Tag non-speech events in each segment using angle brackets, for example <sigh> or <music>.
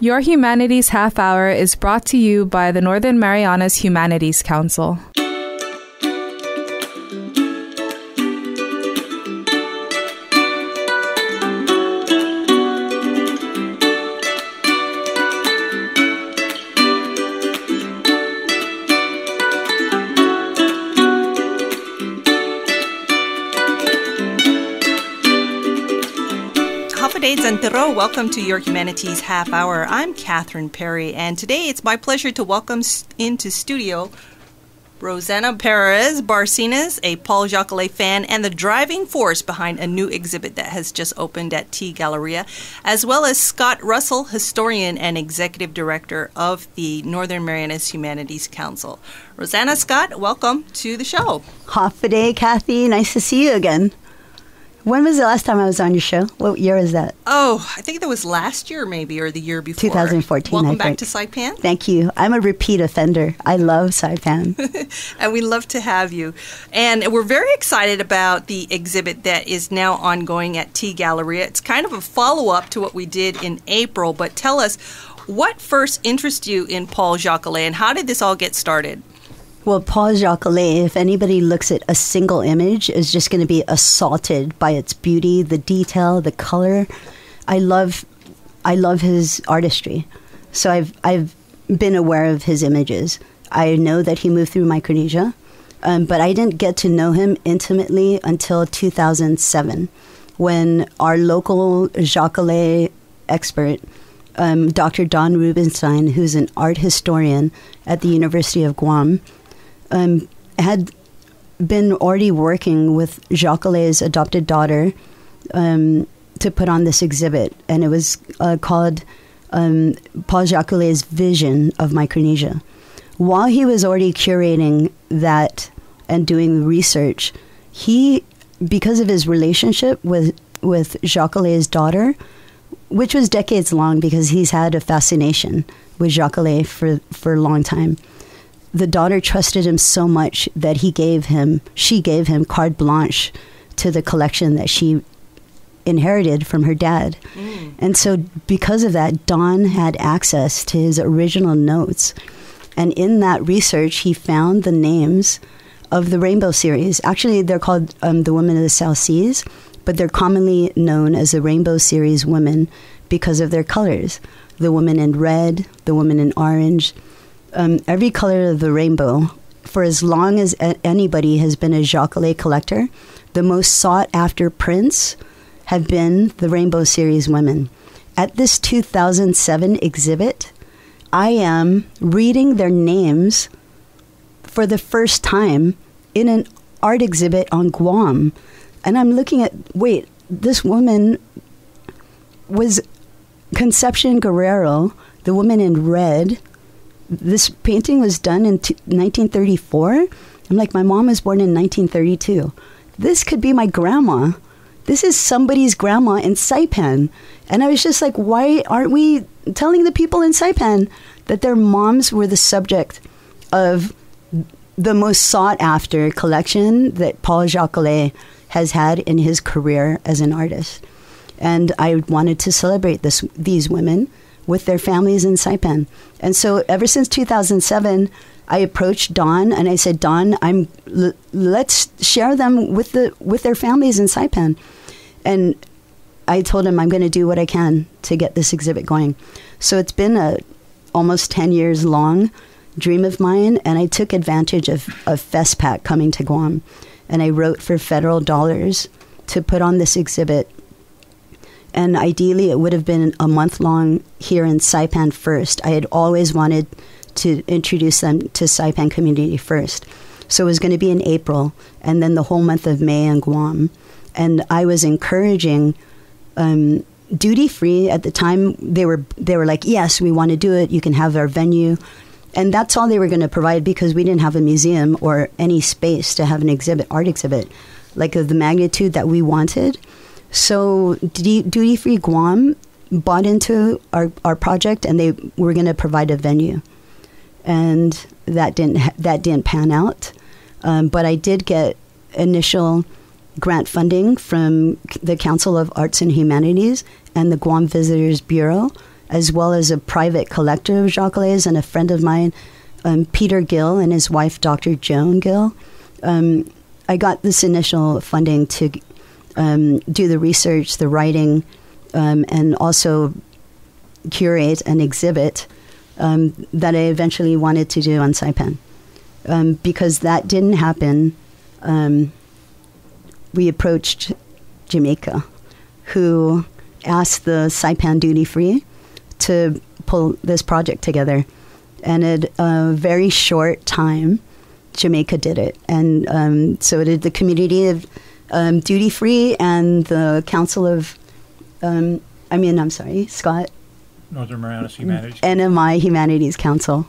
Your Humanities Half Hour is brought to you by the Northern Marianas Humanities Council. Zantero. Welcome to your Humanities Half Hour. I'm Catherine Perry, and today it's my pleasure to welcome into studio Rosanna Perez Barcinas, a Paul Jacoulet fan and the driving force behind a new exhibit that has just opened at T Galleria, as well as Scott Russell, historian and executive director of the Northern Marianas Humanities Council. Rosanna Scott, welcome to the show. Hafa Adai, Kathy. Nice to see you again. When was the last time I was on your show? What year is that? Oh, I think that was last year, maybe, or the year before. 2014. Welcome I back think. to Saipan. Thank you. I'm a repeat offender. I love Saipan. <laughs> and we love to have you. And we're very excited about the exhibit that is now ongoing at T Galleria. It's kind of a follow up to what we did in April, but tell us what first interested you in Paul Jacoulet and how did this all get started? Well, Paul Jacoulet, if anybody looks at a single image, is just going to be assaulted by its beauty, the detail, the color. I love, I love his artistry. So I've I've been aware of his images. I know that he moved through Micronesia, um, but I didn't get to know him intimately until 2007, when our local Jacoulet expert, um, Dr. Don Rubinstein, who's an art historian at the University of Guam, um, had been already working with Jacoulet's adopted daughter um, to put on this exhibit, and it was uh, called um, Paul Jacoulet's Vision of Micronesia. While he was already curating that and doing the research, he, because of his relationship with with Jacoulet's daughter, which was decades long, because he's had a fascination with Jacoulet for for a long time the daughter trusted him so much that he gave him, she gave him carte blanche to the collection that she inherited from her dad. Mm. And so, because of that, Don had access to his original notes. And in that research, he found the names of the Rainbow series. Actually, they're called um, the Women of the South Seas, but they're commonly known as the Rainbow series women because of their colors the woman in red, the woman in orange, um, every color of the rainbow for as long as a- anybody has been a Jacoulet collector. The most sought after prints have been the Rainbow Series women. At this 2007 exhibit, I am reading their names for the first time in an art exhibit on Guam. And I'm looking at, wait, this woman was Concepcion Guerrero, the woman in red, this painting was done in t- 1934. I'm like, my mom was born in 1932. This could be my grandma. This is somebody's grandma in Saipan. And I was just like, why aren't we telling the people in Saipan that their moms were the subject of the most sought after collection that Paul Jacoulet has had in his career as an artist? And I wanted to celebrate this, these women with their families in Saipan. And so ever since 2007, I approached Don and I said, Don, I'm l- let's share them with the with their families in Saipan. And I told him I'm going to do what I can to get this exhibit going. So it's been a almost 10 years long dream of mine and I took advantage of, of FestPac coming to Guam and I wrote for federal dollars to put on this exhibit and ideally it would have been a month long here in Saipan first. I had always wanted to introduce them to Saipan community first. So it was going to be in April and then the whole month of May in Guam. And I was encouraging um, duty free at the time. They were they were like, yes, we want to do it. You can have our venue, and that's all they were going to provide because we didn't have a museum or any space to have an exhibit, art exhibit, like of the magnitude that we wanted. So Duty Free Guam bought into our, our project, and they were going to provide a venue, and that didn't that didn't pan out. Um, but I did get initial grant funding from the Council of Arts and Humanities and the Guam Visitors Bureau as well as a private collector of Jacoulet and a friend of mine, um, Peter Gill, and his wife, Dr. Joan Gill. Um, I got this initial funding to um, do the research, the writing, um, and also curate an exhibit um, that I eventually wanted to do on Saipan. Um, because that didn't happen, um, we approached Jamaica, who asked the Saipan Duty Free to pull this project together. And in a very short time, Jamaica did it. And um, so did the community of um, Duty Free and the Council of, um, I mean, I'm sorry, Scott. Northern Marianas Humanities. NMI Humanities Council.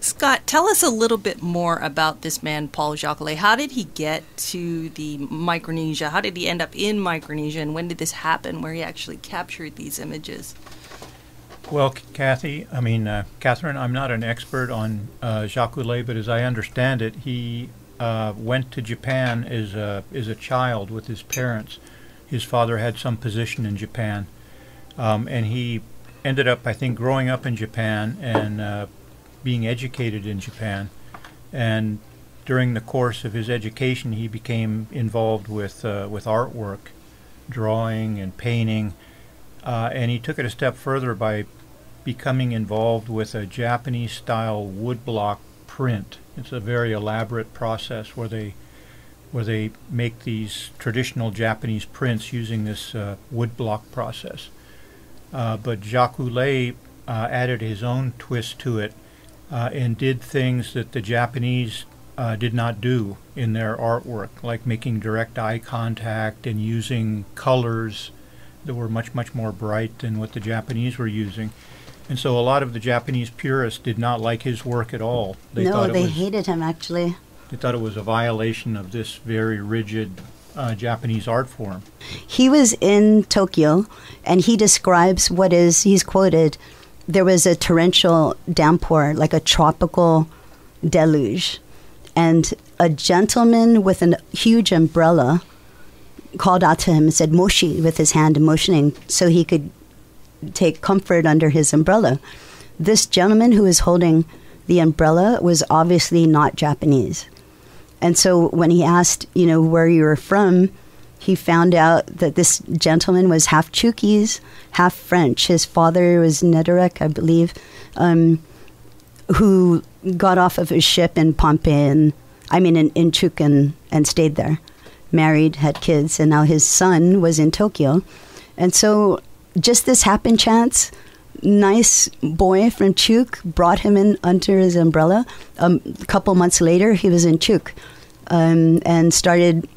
Scott, tell us a little bit more about this man, Paul Jacoulet. How did he get to the Micronesia? How did he end up in Micronesia? And when did this happen where he actually captured these images? Well, Kathy, I mean, uh, Catherine, I'm not an expert on uh, Jacoulet, but as I understand it, he uh, went to Japan as a, as a child with his parents. His father had some position in Japan, um, and he ended up, I think, growing up in Japan and uh, being educated in Japan. And during the course of his education, he became involved with uh, with artwork, drawing and painting, uh, and he took it a step further by becoming involved with a Japanese-style woodblock print. It's a very elaborate process where they where they make these traditional Japanese prints using this uh, woodblock process. Uh, but Jacoulet uh, added his own twist to it uh, and did things that the Japanese uh, did not do in their artwork, like making direct eye contact and using colors that were much, much more bright than what the Japanese were using. And so a lot of the Japanese purists did not like his work at all. They no, they was, hated him actually. They thought it was a violation of this very rigid uh, Japanese art form. He was in Tokyo, and he describes what is, he's quoted, there was a torrential downpour, like a tropical deluge. And a gentleman with a huge umbrella called out to him and said, Moshi, with his hand motioning so he could take comfort under his umbrella. This gentleman who is holding the umbrella was obviously not Japanese. And so when he asked, you know, where you were from, he found out that this gentleman was half Chuukese, half French. His father was Nederek, I believe, um, who got off of his ship in Pohnpei, I mean, in, in Chuuk and, and stayed there, married, had kids, and now his son was in Tokyo. And so just this happen chance, nice boy from Chuuk brought him in under his umbrella. Um, a couple months later, he was in Chuuk um, and started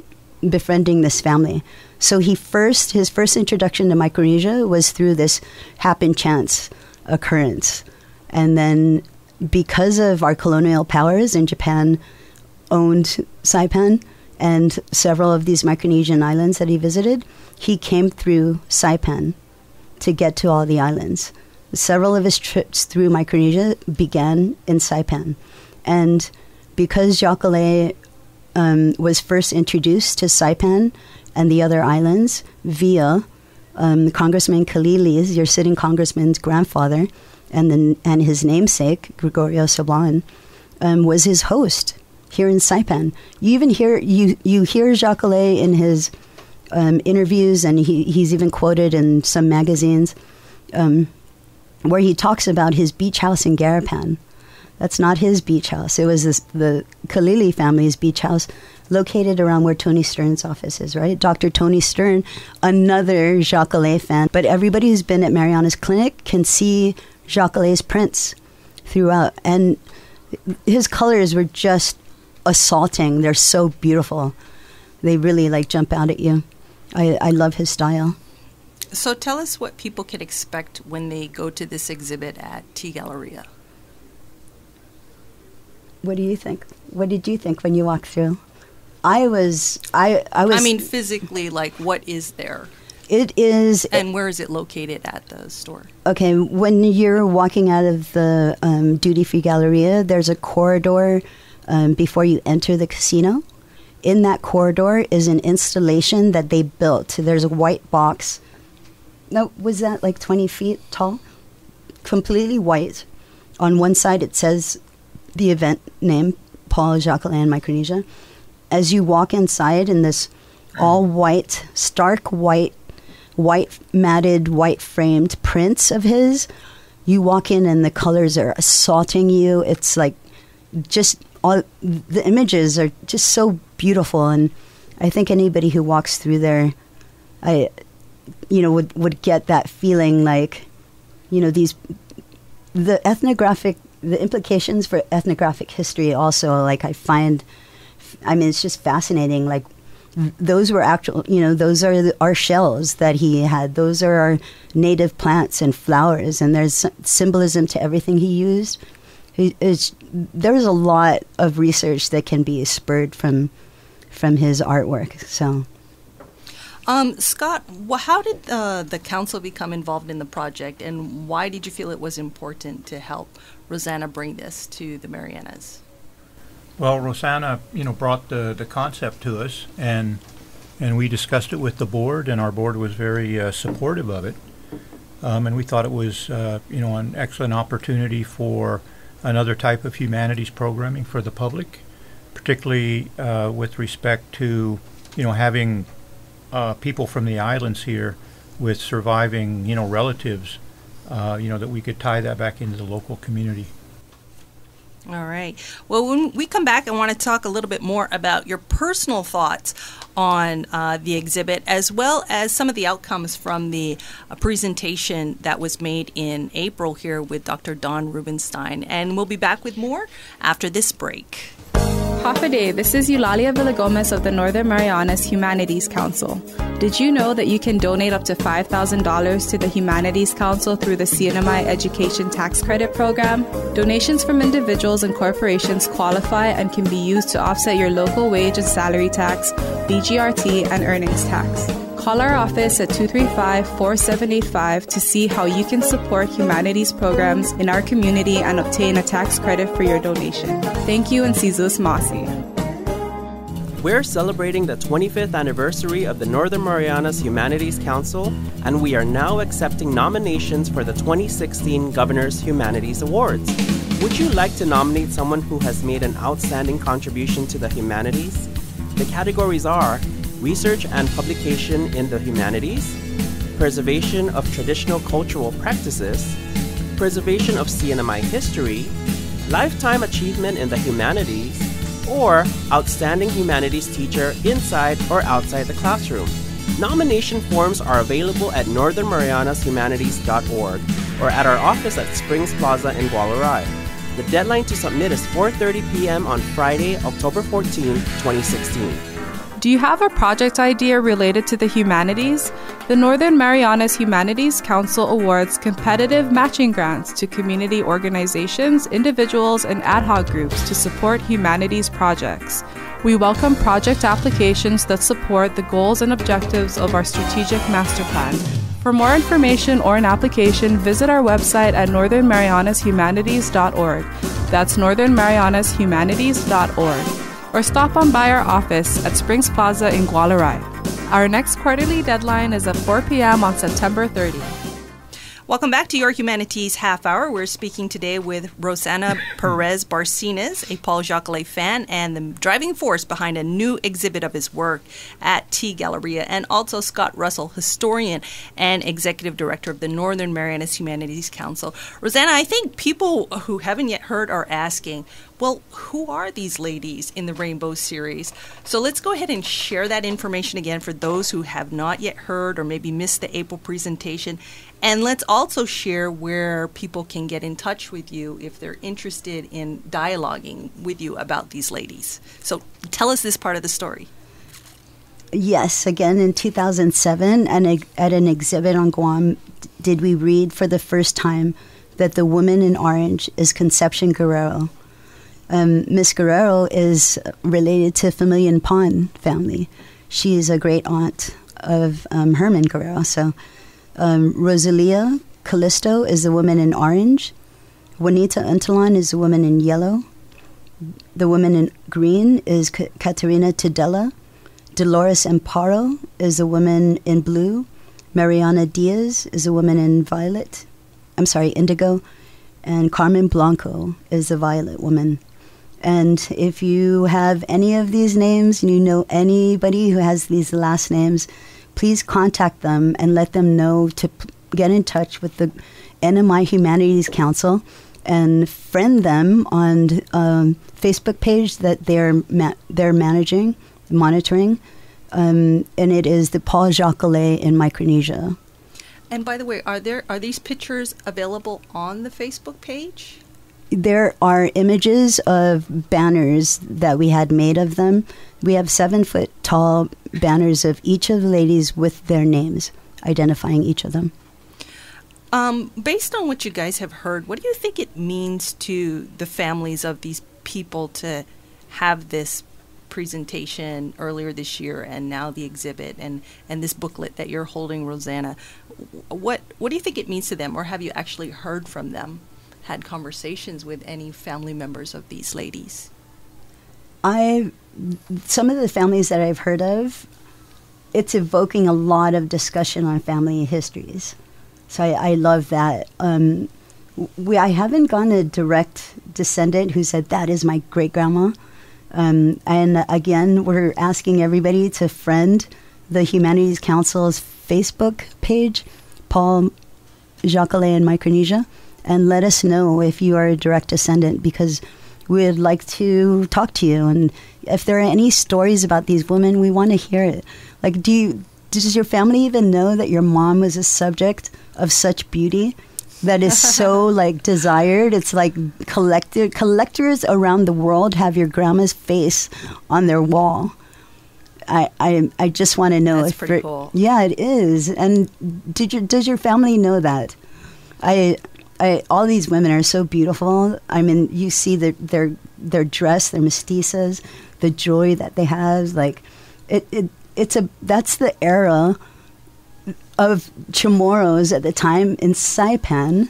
befriending this family. So he first, his first introduction to Micronesia was through this happen chance occurrence. And then because of our colonial powers in Japan owned Saipan and several of these Micronesian islands that he visited, he came through Saipan to get to all the islands. Several of his trips through Micronesia began in Saipan. And because Jacoulet um, was first introduced to Saipan and the other islands via um, Congressman Kilili's, your sitting congressman's grandfather, and then and his namesake Gregorio Sablan, um, was his host here in Saipan. You even hear you you hear Jacoulet in his um, interviews, and he, he's even quoted in some magazines um, where he talks about his beach house in Garapan that's not his beach house. It was this, the Kilili family's beach house located around where Tony Stern's office is, right? Dr. Tony Stern, another Jacoulet fan. But everybody who's been at Mariana's clinic can see Jacoulet prints throughout. And his colors were just assaulting. They're so beautiful. They really like jump out at you. I, I love his style. So tell us what people can expect when they go to this exhibit at T Galleria. What do you think? What did you think when you walked through? I was I I was I mean physically like what is there? It is And where is it located at the store? Okay, when you're walking out of the um, duty free galleria, there's a corridor um, before you enter the casino. In that corridor is an installation that they built. There's a white box. No, was that like 20 feet tall? completely white. On one side, it says the event name, Paul Jacquelin Micronesia. As you walk inside in this all white, stark white, white matted, white framed prints of his, you walk in and the colors are assaulting you. It's like just all the images are just so beautiful, and I think anybody who walks through there, I, you know, would would get that feeling like, you know, these the ethnographic the implications for ethnographic history also like I find I mean it's just fascinating like those were actual you know those are the, our shells that he had. Those are our native plants and flowers and there's symbolism to everything he used it's, there's a lot of research that can be spurred from from his artwork so um, Scott, how did uh, the council become involved in the project, and why did you feel it was important to help Rosanna bring this to the Marianas? Well, Rosanna, you know, brought the, the concept to us, and and we discussed it with the board, and our board was very uh, supportive of it. Um, and we thought it was, uh, you know, an excellent opportunity for another type of humanities programming for the public, particularly uh, with respect to, you know, having uh, people from the islands here with surviving, you know, relatives, uh, you know, that we could tie that back into the local community. All right. Well, when we come back, I want to talk a little bit more about your personal thoughts on uh, the exhibit, as well as some of the outcomes from the uh, presentation that was made in April here with Dr. Don Rubinstein. And we'll be back with more after this break. Hafa Adai, this is Eulalia Villagomez of the Northern Marianas Humanities Council. Did you know that you can donate up to $5,000 to the Humanities Council through the CNMI Education Tax Credit Program? Donations from individuals and corporations qualify and can be used to offset your local wage and salary tax, BGRT, and earnings tax. Call our office at 235 4785 to see how you can support humanities programs in our community and obtain a tax credit for your donation. Thank you and Sizus Masi. We're celebrating the 25th anniversary of the Northern Marianas Humanities Council, and we are now accepting nominations for the 2016 Governor's Humanities Awards. Would you like to nominate someone who has made an outstanding contribution to the humanities? The categories are research and publication in the humanities, preservation of traditional cultural practices, preservation of CNMI history, lifetime achievement in the humanities, or outstanding humanities teacher inside or outside the classroom. Nomination forms are available at northernmarianashumanities.org or at our office at Springs Plaza in Gualarai. The deadline to submit is 4:30 p.m. on Friday, October 14, 2016. Do you have a project idea related to the humanities? The Northern Marianas Humanities Council awards competitive matching grants to community organizations, individuals, and ad hoc groups to support humanities projects. We welcome project applications that support the goals and objectives of our strategic master plan. For more information or an application, visit our website at northernmarianashumanities.org. That's northernmarianashumanities.org or stop on by our office at Springs Plaza in Gualarai. Our next quarterly deadline is at 4 p.m. on September 30th. Welcome back to Your Humanities Half Hour. We're speaking today with Rosanna <laughs> Perez Barcinas, a Paul Jacoulet fan and the driving force behind a new exhibit of his work at T Galleria, and also Scott Russell, historian and executive director of the Northern Marianas Humanities Council. Rosanna, I think people who haven't yet heard are asking, well, who are these ladies in the Rainbow series? So let's go ahead and share that information again for those who have not yet heard or maybe missed the April presentation. And let's also share where people can get in touch with you if they're interested in dialoguing with you about these ladies. So tell us this part of the story. Yes, again in 2007, and at an exhibit on Guam, did we read for the first time that the woman in orange is Concepcion Guerrero um, Miss Guerrero is related to Familian Pon family. She is a great aunt of um, Herman Guerrero. So um, Rosalia Callisto is the woman in orange. Juanita Untalan is the woman in yellow. The woman in green is C- Caterina Tudela. Dolores Amparo is the woman in blue. Mariana Diaz is a woman in violet. I'm sorry, indigo, and Carmen Blanco is the violet woman. And if you have any of these names and you know anybody who has these last names, please contact them and let them know to get in touch with the NMI Humanities Council and friend them on um, Facebook page that they're ma- they're managing, monitoring, um, and it is the Paul Jacoulet in Micronesia. And by the way, are there are these pictures available on the Facebook page? There are images of banners that we had made of them. We have seven foot tall banners of each of the ladies with their names, identifying each of them. Um, based on what you guys have heard, what do you think it means to the families of these people to have this presentation earlier this year and now the exhibit and, and this booklet that you're holding, Rosanna? What what do you think it means to them, or have you actually heard from them, had conversations with any family members of these ladies? I some of the families that I've heard of, it's evoking a lot of discussion on family histories. So I, I love that. Um, we I haven't gotten a direct descendant who said that is my great grandma. Um, and again, we're asking everybody to friend the Humanities Council's Facebook page, Paul Jacoulet in Micronesia, and let us know if you are a direct descendant because we'd like to talk to you. And if there are any stories about these women, we want to hear it. Like, do you, does your family even know that your mom was a subject of such beauty? that is so <laughs> like desired. It's like collected collectors around the world have your grandma's face on their wall. I I, I just want to know That's if pretty cool. Yeah, it is. And did your does your family know that? I I all these women are so beautiful. I mean, you see their their their dress, their mestizas, the joy that they have. Like it, it it's a that's the era of Chamorros at the time in Saipan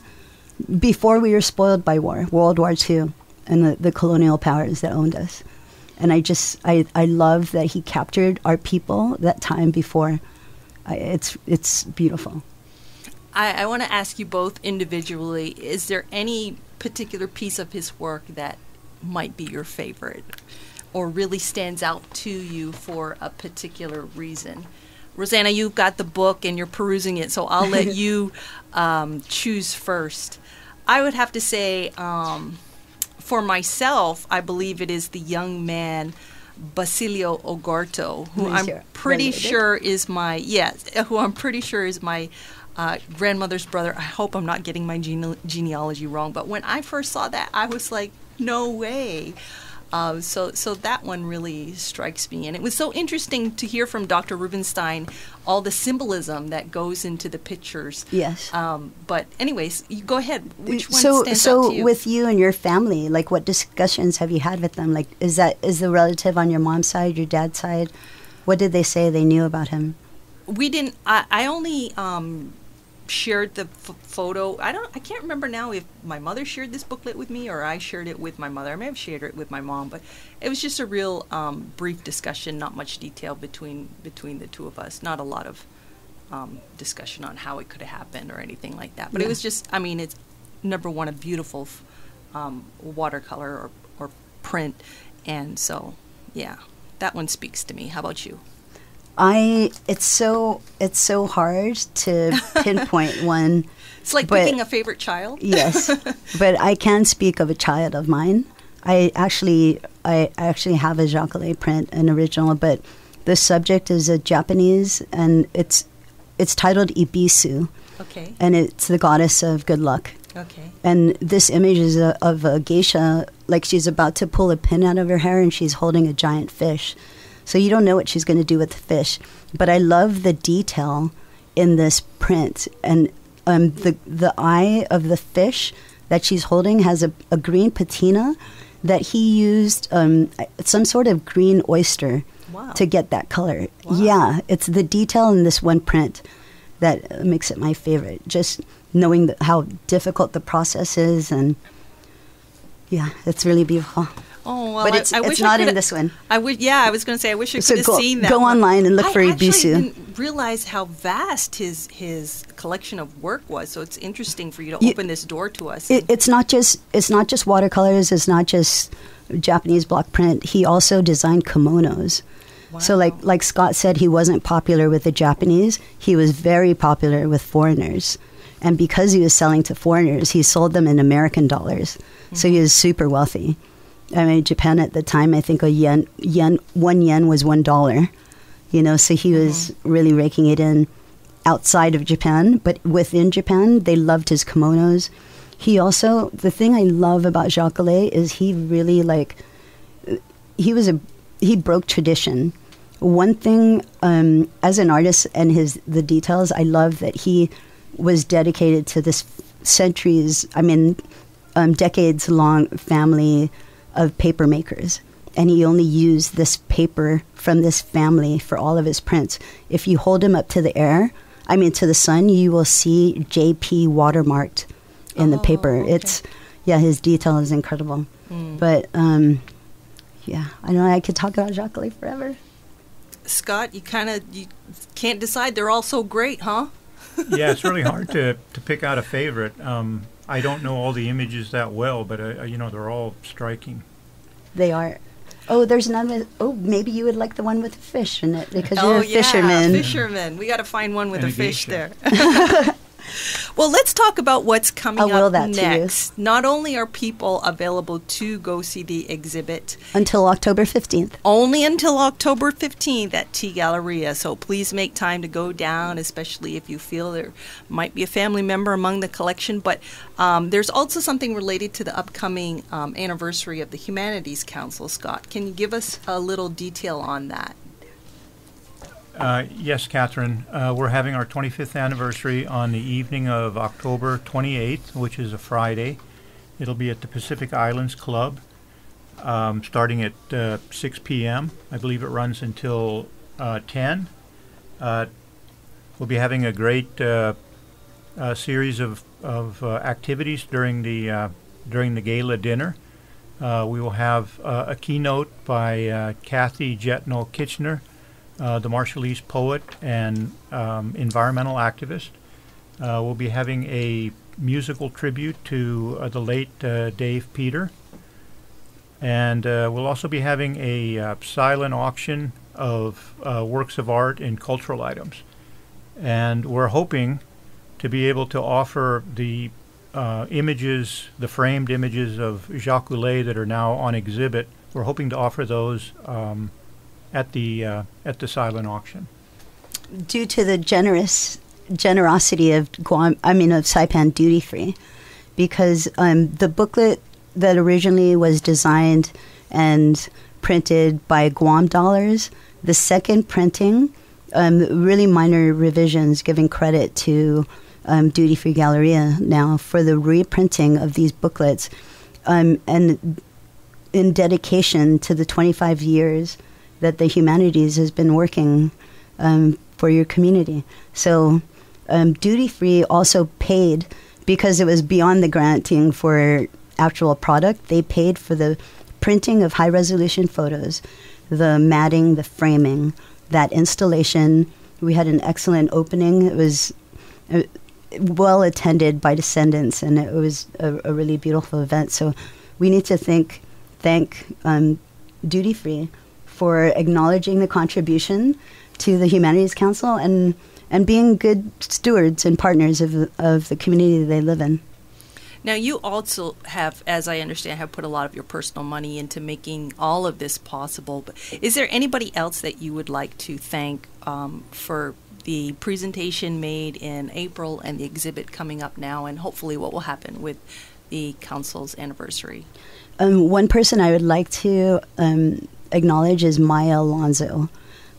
before we were spoiled by war, World War II, and the, the colonial powers that owned us. And I just, I, I love that he captured our people that time before. I, it's, it's beautiful. I, I want to ask you both individually is there any particular piece of his work that might be your favorite or really stands out to you for a particular reason? Rosanna, you've got the book and you're perusing it, so I'll let <laughs> you um, choose first. I would have to say, um, for myself, I believe it is the young man Basilio Ogarto, who I'm pretty related? sure is my yes, who I'm pretty sure is my uh, grandmother's brother. I hope I'm not getting my gene- genealogy wrong, but when I first saw that, I was like, no way. Uh, so, so that one really strikes me, and it was so interesting to hear from Dr. Rubinstein all the symbolism that goes into the pictures. Yes. Um, but, anyways, you go ahead. Which one so, stands so out to you? with you and your family, like, what discussions have you had with them? Like, is that is the relative on your mom's side, your dad's side? What did they say they knew about him? we didn't. I, I only um, shared the f- photo. I don't. I can't remember now if my mother shared this booklet with me or I shared it with my mother. I may have shared it with my mom, but it was just a real um, brief discussion. Not much detail between between the two of us. Not a lot of um, discussion on how it could have happened or anything like that. But it was just. I mean, it's number one a beautiful f- um, watercolor or, or print, and so yeah, that one speaks to me. How about you? I it's so it's so hard to <laughs> pinpoint one. It's like But- picking a favorite child. Yes, <laughs> but I can speak of a child of mine. I actually I actually have a Jacoulet print, an original, but the subject is a Japanese, and it's it's titled Ebisu, Okay. and it's the goddess of good luck. Okay. And this image is a, of a geisha, like she's about to pull a pin out of her hair and she's holding a giant fish. So you don't know what she's going to do with the fish. But I love the detail in this print. And um, the, the eye of the fish that she's holding has a, a green patina that he used um, some sort of green oyster Wow. to get that color. Wow. Yeah, it's the detail in this one print that makes it my favorite. Just knowing the, how difficult the process is, and yeah, it's really beautiful. Oh, well, but I- it's I it's wish I not in this one. I would, yeah, I was going to say, I wish I So could have seen that. go one. online and look I for Ebisu. didn't realize how vast his his collection of work was. So it's interesting for you to You- open this door to us. It, it's not just it's not just watercolors. It's not just Japanese block print. He also designed kimonos. Wow. So like like Scott said, he wasn't popular with the Japanese. He was very popular with foreigners, and because he was selling to foreigners, he sold them in American dollars. So he mm-hmm. was super wealthy. I mean, Japan at the time, I think a yen yen one yen was one dollar. You know, so he was really raking it in outside of Japan, but within Japan, they loved his kimonos. He also, the thing I love about Jacoulet is he really like, he was a, he broke tradition. One thing, um, as an artist and his, the details, I love that he was dedicated to this centuries, I mean, um, decades long family of paper makers. And he only used this paper from this family for all of his prints. If you hold him up to the air, I mean to the sun, you will see JP watermarked in the Oh, paper. okay. It's yeah, his detail is incredible. But um, yeah, I know I could talk about Jacoulet forever. Scott, you kind of you can't decide. They're all so great, huh? yeah, it's really <laughs> hard to, to pick out a favorite. Um, I don't know all the images that well, but uh, you know they're all striking. They are. Oh, there's none with. Oh, maybe you would like the one with the fish in it because you're oh a yeah, fisherman. fisherman. We got to find one with And a a fish there. <laughs> <laughs> well, let's talk about what's coming I will up that to you. next. Not only are people available to go see the exhibit, Until October 15th. only until October 15th at T Galleria. So please make time to go down, especially if you feel there might be a family member among the collection. But um, there's also something related to the upcoming um, anniversary of the Humanities Council, Scott. Can you give us a little detail on that? Uh, yes, Catherine, uh, we're having our 25th anniversary on the evening of October 28th, which is a Friday. It'll be at the Pacific Islands Club, um, starting at uh, 6 p.m. I believe it runs until uh, 10. Uh, we'll be having a great uh, series of, of activities during the during the gala dinner. We will have a keynote by Kathy Jetñil-Kijiner, uh, the Marshallese poet and um, environmental activist. Uh, we'll be having a musical tribute to uh, the late uh, Dave Peter. And uh, we'll also be having a uh, silent auction of works of art and cultural items. And we're hoping to be able to offer the images, the framed images of Jacoulet that are now on exhibit. We're hoping to offer those um, at the uh, at the silent auction. due to the generous generosity of Guam, I mean of Saipan duty free, because um, the booklet that originally was designed and printed by Guam dollars, the second printing, um, really minor revisions, giving credit to um, Duty Free Galleria now for the reprinting of these booklets, um, and in dedication to the 25 years that the humanities has been working um, for your community. So, um, duty free also paid because it was beyond the granting for actual product. They paid for the printing of high resolution photos, the matting, the framing, that installation. We had an excellent opening. It was uh, well attended by descendants, and it was a, a really beautiful event. So, we need to thank thank um, Duty Free for acknowledging the contribution to the Humanities Council and and being good stewards and partners of the- of the community they live in. Now, you also have, as I understand, have put a lot of your personal money into making all of this possible. But is there anybody else that you would like to thank um, for the presentation made in April and the exhibit coming up now, and hopefully what will happen with the council's anniversary? Um, one person I would like to um, acknowledge is Maya Alonso.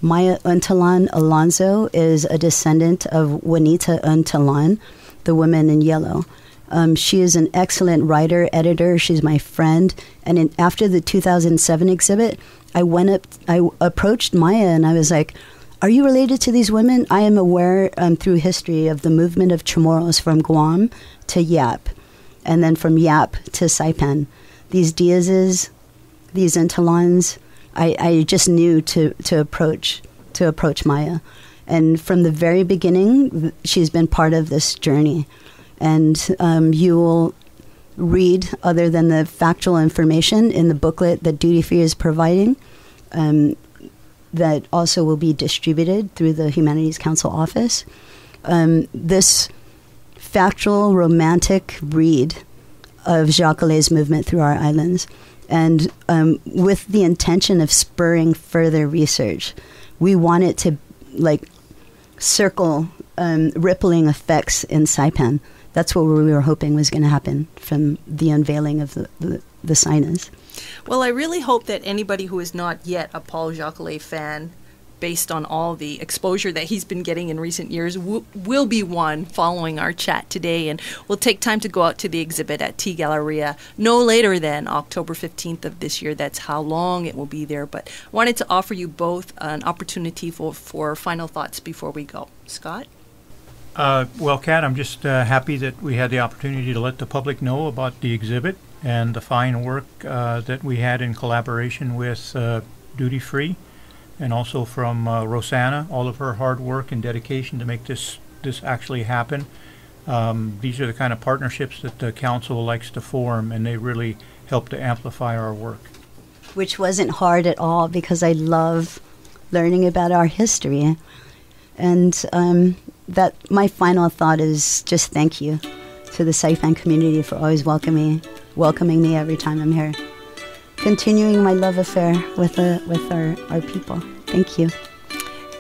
Maya Untalan Alonso is a descendant of Juanita Untalan, the woman in yellow. Um, she is an excellent writer, editor. She's my friend. And in, after the 2007 exhibit, I went up, I approached Maya and I was like, Are you related to these women? I am aware um, through history of the movement of Chamorros from Guam to Yap, and then from Yap to Saipan. These Diazes these interlines, I, I just knew to, to approach to approach Maya. And from the very beginning, she's been part of this journey. And um, you will read, other than the factual information in the booklet that Duty Free is providing, um, that also will be distributed through the Humanities Council office. Um, this factual, romantic read of Jacoulet's movement through our islands, and um, with the intention of spurring further research. We want it to like circle um, rippling effects in Saipan. That's what we were hoping was going to happen from the unveiling of the, the, the. Well, I really hope that anybody who is not yet a Paul Jacoulet fan based on all the exposure that he's been getting in recent years, will be one following our chat today. And we'll take time to go out to the exhibit at T Galleria no later than October 15th of this year. That's how long it will be there. But I wanted to offer you both an opportunity for, for final thoughts before we go. Scott? Uh, well, Kat, I'm just uh, happy that we had the opportunity to let the public know about the exhibit and the fine work uh, that we had in collaboration with uh, Duty Free and also from uh, Rosanna, all of her hard work and dedication to make this this actually happen. Um, these are the kind of partnerships that the council likes to form, and they really help to amplify our work. Which wasn't hard at all because I love learning about our history, and um, that my final thought is just thank you to the Saipan community for always welcoming welcoming me every time I'm here continuing my love affair with, uh, with our, our people. Thank you.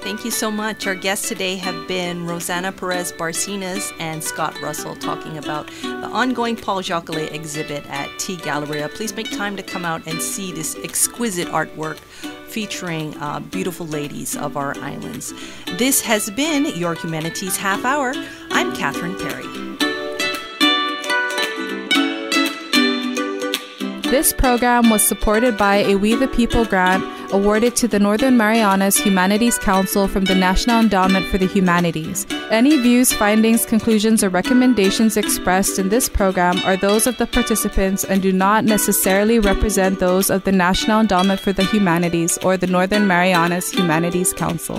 Thank you so much. Our guests today have been Rosanna Perez Barcinas and Scott Russell talking about the ongoing Paul Jacoulet exhibit at T Galleria. Please make time to come out and see this exquisite artwork featuring uh, beautiful ladies of our islands. This has been your Humanities Half Hour. I'm Catherine Perry. This program was supported by a We the People grant awarded to the Northern Marianas Humanities Council from the National Endowment for the Humanities. Any views, findings, conclusions, or recommendations expressed in this program are those of the participants and do not necessarily represent those of the National Endowment for the Humanities or the Northern Marianas Humanities Council.